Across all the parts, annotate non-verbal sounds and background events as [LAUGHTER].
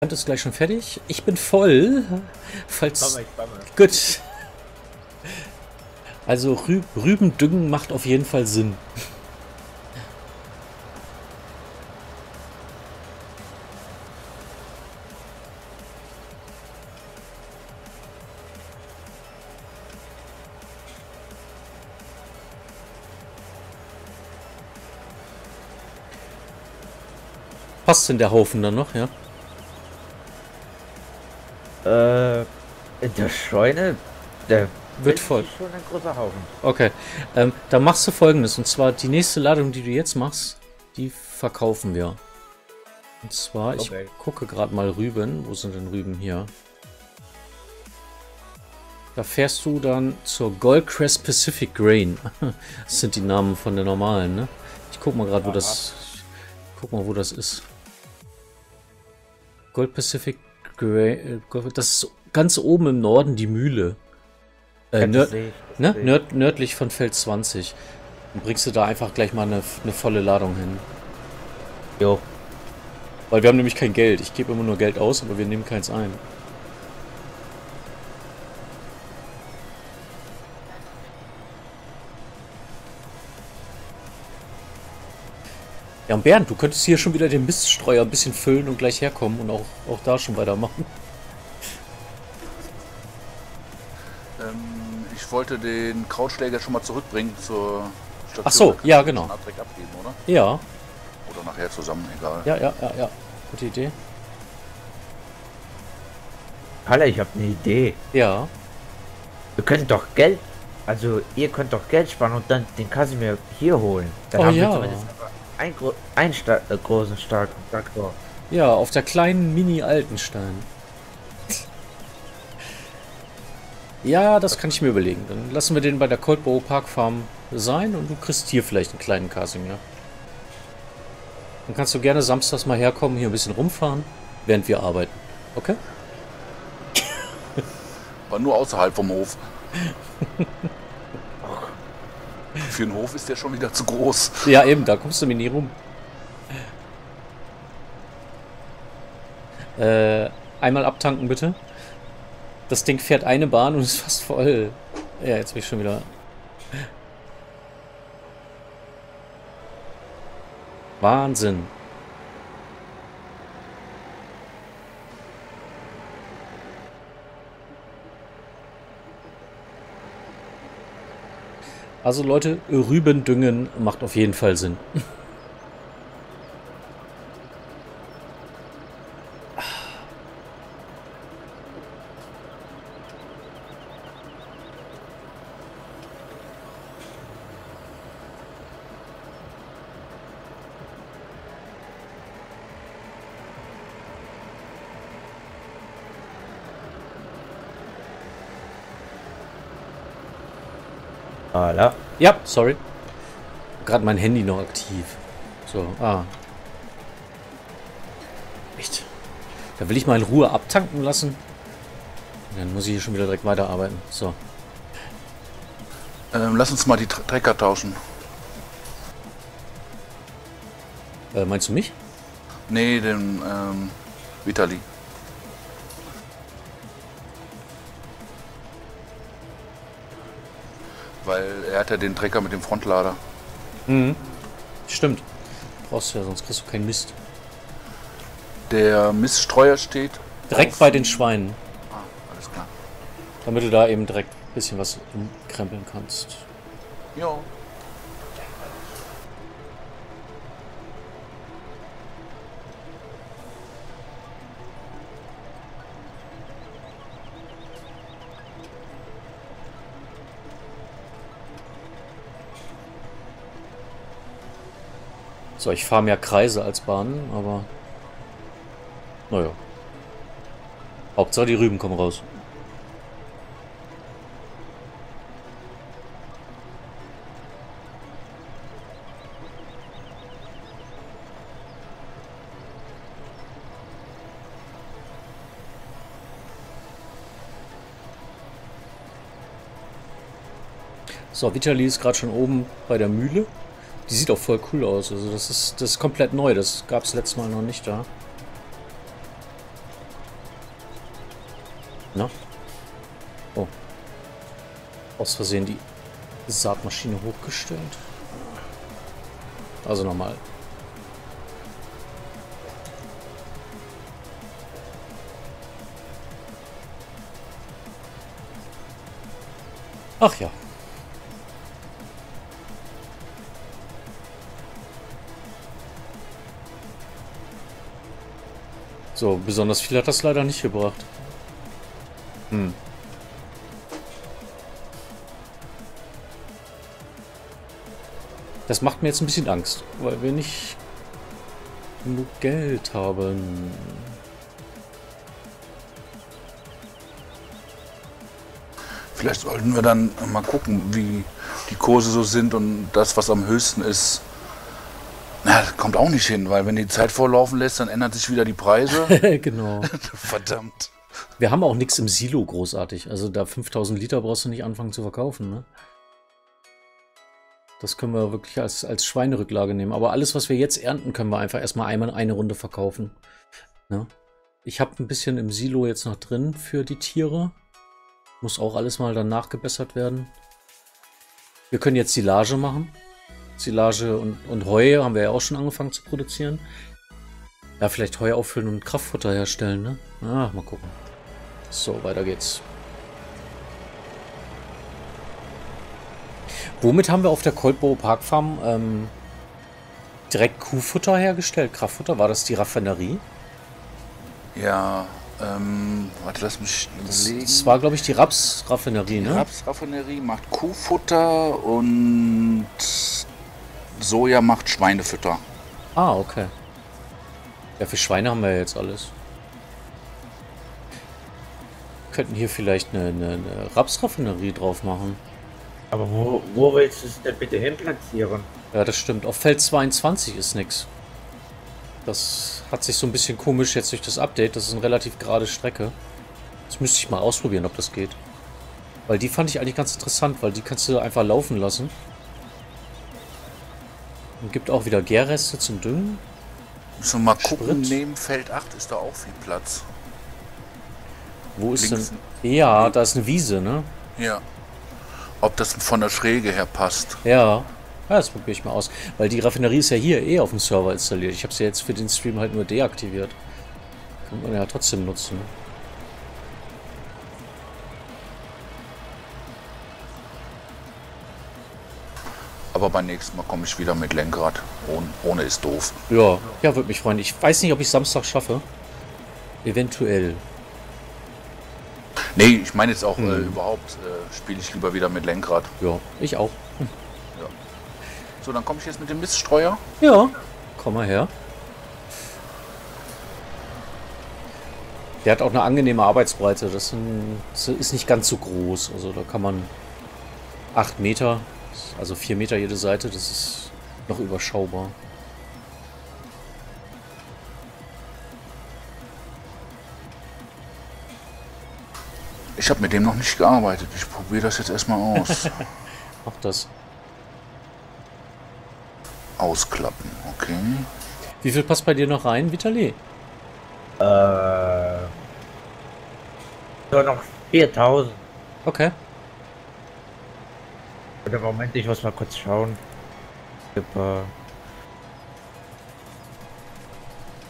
Hand ist gleich schon fertig. Ich bin voll. Falls. Bammer, ich bammer. Gut. Also Rü Rüben düngen macht auf jeden Fall Sinn. Passt denn der Haufen dann noch, ja? Äh, in der Scheune, der Wird voll. ist schon ein großer Haufen. Okay. Ähm, dann machst du folgendes. Und zwar die nächste Ladung, die du jetzt machst, die verkaufen wir. Und zwar, ich Okay. gucke gerade mal Rüben. Wo sind denn Rüben hier? Da fährst du dann zur Goldcrest Pacific Grain. [LAUGHS] Das sind die Namen von der normalen, ne? Ich guck mal gerade, wo das. Guck mal, wo das ist. Gold Pacific Grain. Das ist ganz oben im Norden die Mühle. Äh, Ja, nör das seh ich, das ne? Nörd nördlich von Feld 20. Dann bringst du da einfach gleich mal eine, eine volle Ladung hin. Jo. Weil wir haben nämlich kein Geld. Ich gebe immer nur Geld aus, aber wir nehmen keins ein. Ja, und Bernd, du könntest hier schon wieder den Miststreuer ein bisschen füllen und gleich herkommen und auch, auch da schon weitermachen. Ähm, ich wollte den Krautschläger schon mal zurückbringen zur Station. Ach so, ja, genau. abgeben, oder? Ja, Oder nachher zusammen, egal. ja, ja, ja, ja. Gute Idee. Halle, ich habe eine Idee. Ja. Wir können doch Geld, also ihr könnt doch Geld sparen und dann den Kasimir hier holen. Dann Oh haben ja. wir zumindest einen, gro einen sta äh, großen, starken Traktor. Ja, auf der kleinen Mini-Altenstein. Ja, das kann ich mir überlegen. Dann lassen wir den bei der Coldborough Park Farm sein und du kriegst hier vielleicht einen kleinen Kasimir. Dann kannst du gerne samstags mal herkommen, hier ein bisschen rumfahren, während wir arbeiten. Okay? Aber nur außerhalb vom Hof. [LAUGHS] Für den Hof ist der schon wieder zu groß. Ja, eben, da kommst du mir nie rum. Äh, einmal abtanken bitte. Das Ding fährt eine Bahn und [LAUGHS] ist fast voll. Ja, jetzt bin ich schon wieder. Wahnsinn. Also Leute, Rüben düngen macht auf jeden Fall Sinn. Alla. Ja, sorry. Gerade mein Handy noch aktiv. So, ah. Echt? Da will ich mal in Ruhe abtanken lassen. Dann muss ich hier schon wieder direkt weiterarbeiten. So. Ähm, lass uns mal die Tre- Trecker tauschen. Äh, meinst du mich? Nee, den ähm, Vitali. Weil er hat ja den Trecker mit dem Frontlader. Mhm. Stimmt. Brauchst du ja, sonst kriegst du keinen Mist. Der Miststreuer steht. Direkt bei den Schweinen. Ah, alles klar. Damit du da eben direkt ein bisschen was umkrempeln kannst. Ja. So, ich fahre mehr Kreise als Bahnen, aber. Naja. Hauptsache die Rüben kommen raus. So, Vitali ist gerade schon oben bei der Mühle. Die sieht auch voll cool aus. Also das ist, das ist komplett neu. Das gab es letztes Mal noch nicht da. Na? Oh. Aus Versehen die Saatmaschine hochgestellt. Also nochmal. Ach ja. So, besonders viel hat das leider nicht gebracht. Hm. Das macht mir jetzt ein bisschen Angst, weil wir nicht genug Geld haben. Vielleicht sollten wir dann mal gucken, wie die Kurse so sind und das, was am höchsten ist. Das kommt auch nicht hin, weil wenn die Zeit vorlaufen lässt, dann ändern sich wieder die Preise. [LAUGHS] genau. [LAUGHS] Verdammt. Wir haben auch nichts im Silo großartig. Also da 5000 Liter brauchst du nicht anfangen zu verkaufen, ne? Das können wir wirklich als, als Schweinerücklage nehmen. Aber alles, was wir jetzt ernten, können wir einfach erstmal einmal eine Runde verkaufen. Ne? Ich habe ein bisschen im Silo jetzt noch drin für die Tiere. Muss auch alles mal dann nachgebessert werden. Wir können jetzt Silage machen. Silage und, und Heu haben wir ja auch schon angefangen zu produzieren. Ja, vielleicht Heu auffüllen und Kraftfutter herstellen, ne? Ah, mal gucken. So, weiter geht's. Womit haben wir auf der Coldborough Park Farm ähm, direkt Kuhfutter hergestellt? Kraftfutter? War das die Raffinerie? Ja, ähm, warte, lass mich überlegen. Das war, glaube ich, die Raps-Raffinerie, ne? Die Rapsraffinerie macht Kuhfutter und Soja macht Schweinefutter. Ah, okay. Ja, für Schweine haben wir ja jetzt alles. Wir könnten hier vielleicht eine, eine, eine Rapsraffinerie drauf machen. Aber wo, wo willst du es denn bitte hin platzieren? Ja, das stimmt. Auf Feld 22 ist nix. Das hat sich so ein bisschen komisch jetzt durch das Update. Das ist eine relativ gerade Strecke. Das müsste ich mal ausprobieren, ob das geht. Weil die fand ich eigentlich ganz interessant, weil die kannst du einfach laufen lassen. Und gibt auch wieder Gärreste zum Düngen. Müssen wir mal gucken, Sprit. neben Feld 8 ist da auch viel Platz. Wo ist Links. denn... Ja, da ist eine Wiese, ne? Ja. Ob das von der Schräge her passt. Ja. Ja, das probiere ich mal aus. Weil die Raffinerie ist ja hier eh auf dem Server installiert. Ich habe sie jetzt für den Stream halt nur deaktiviert. Kann man ja trotzdem nutzen. Aber beim nächsten Mal komme ich wieder mit Lenkrad. Ohne, ohne ist doof. Ja, ja, würde mich freuen. Ich weiß nicht, ob ich Samstag schaffe. Eventuell. Nee, ich meine jetzt auch Hm. äh, überhaupt, äh, spiele ich lieber wieder mit Lenkrad. Ja, ich auch. So, dann komme ich jetzt mit dem Miststreuer. Ja, komm mal her. Der hat auch eine angenehme Arbeitsbreite. Das ist nicht ganz so groß. Also da kann man 8 Meter, also 4 Meter jede Seite, das ist noch überschaubar. Ich habe mit dem noch nicht gearbeitet. Ich probiere das jetzt erstmal aus. [LAUGHS] Mach das. Ausklappen, okay. Wie viel passt bei dir noch rein, Vitali? Äh. Nur noch 4000. Okay. Oder Moment, ich muss mal kurz schauen. Super.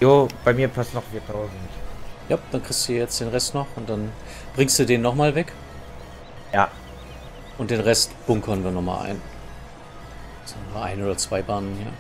Jo, bei mir passt noch 4000. Ja, dann kriegst du jetzt den Rest noch und dann bringst du den nochmal weg. Ja. Und den Rest bunkern wir nochmal ein. Das sind nur ein oder zwei Bahnen hier.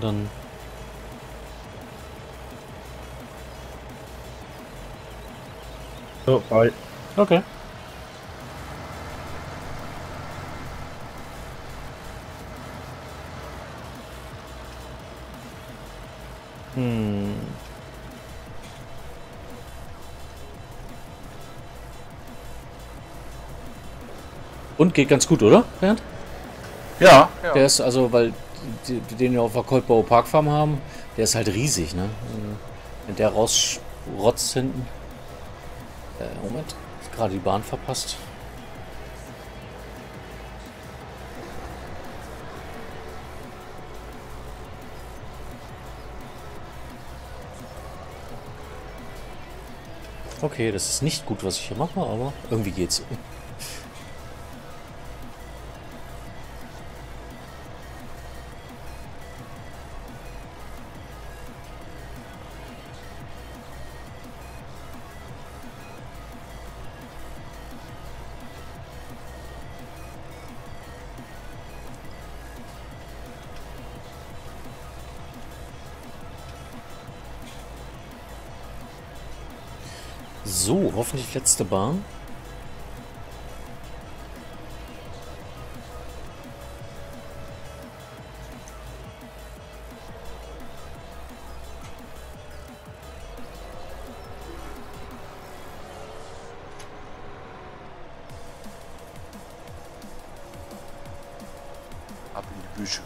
Dann So, voll. Okay. Hm. Und geht ganz gut, oder, Bernd? Ja, ja. Der ist also, weil den wir auf der Coldbauer Parkfarm haben, der ist halt riesig, ne? Wenn der rausrotzt hinten. Äh, Moment. Gerade die Bahn verpasst. Okay, das ist nicht gut, was ich hier mache, aber irgendwie geht's. So, hoffentlich letzte Bahn. ab in die Büsche.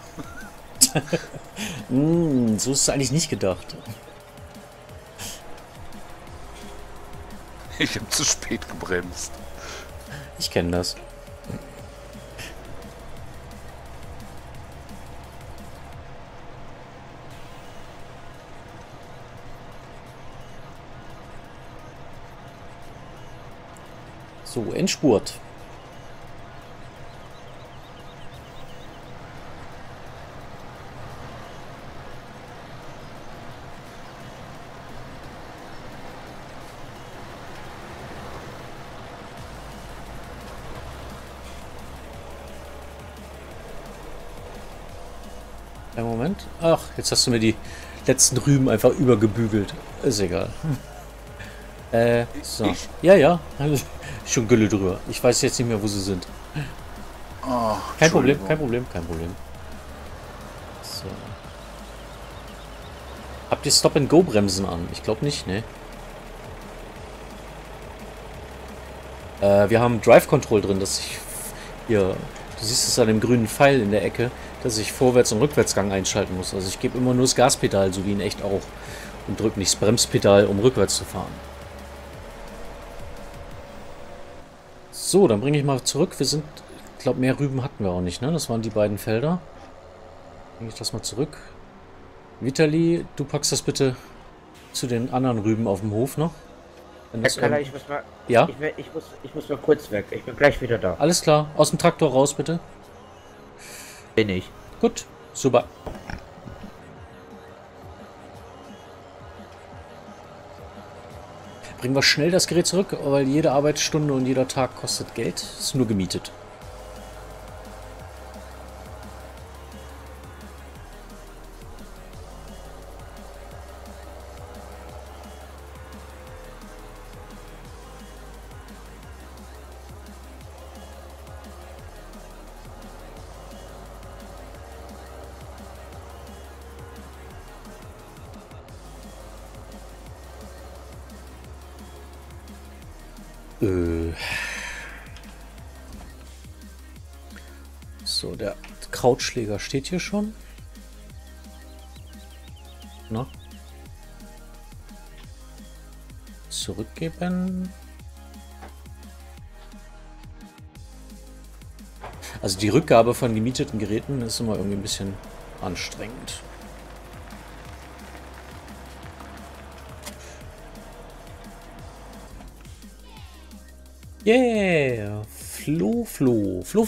[LAUGHS] Hm, so ist es eigentlich nicht gedacht. Ich habe zu spät gebremst. Ich kenne das. So, Endspurt. Einen Moment. Ach, jetzt hast du mir die letzten Rüben einfach übergebügelt. Ist egal. Äh, so. Ich? Ja, ja. [LAUGHS] Schon Gülle drüber. Ich weiß jetzt nicht mehr, wo sie sind. Oh, Kein Problem, kein Problem, kein Problem. So. Habt ihr Stop-and-Go-Bremsen an? Ich glaube nicht, ne? Äh, wir haben Drive Control drin, dass ich hier, du siehst es an dem grünen Pfeil in der Ecke, dass ich Vorwärts- und Rückwärtsgang einschalten muss. Also ich gebe immer nur das Gaspedal, so wie in echt auch. Und drücke nicht das Bremspedal, um rückwärts zu fahren. So, dann bringe ich mal zurück. Wir sind, ich glaube, mehr Rüben hatten wir auch nicht, ne? Das waren die beiden Felder. Bringe ich das mal zurück. Vitali, du packst das bitte zu den anderen Rüben auf dem Hof noch. Herr Kaller, irgend- ich muss mal. Ja? Ich, ich, muss, ich muss mal kurz weg. Ich bin gleich wieder da. Alles klar, aus dem Traktor raus, bitte. Bin ich. Gut, super. Bringen wir schnell das Gerät zurück, weil jede Arbeitsstunde und jeder Tag kostet Geld. Ist nur gemietet. So, der Krautschläger steht hier schon. Na? Zurückgeben. Also die Rückgabe von gemieteten Geräten ist immer irgendwie ein bisschen anstrengend. Yeah! Flo, Flo. Flo, Flo,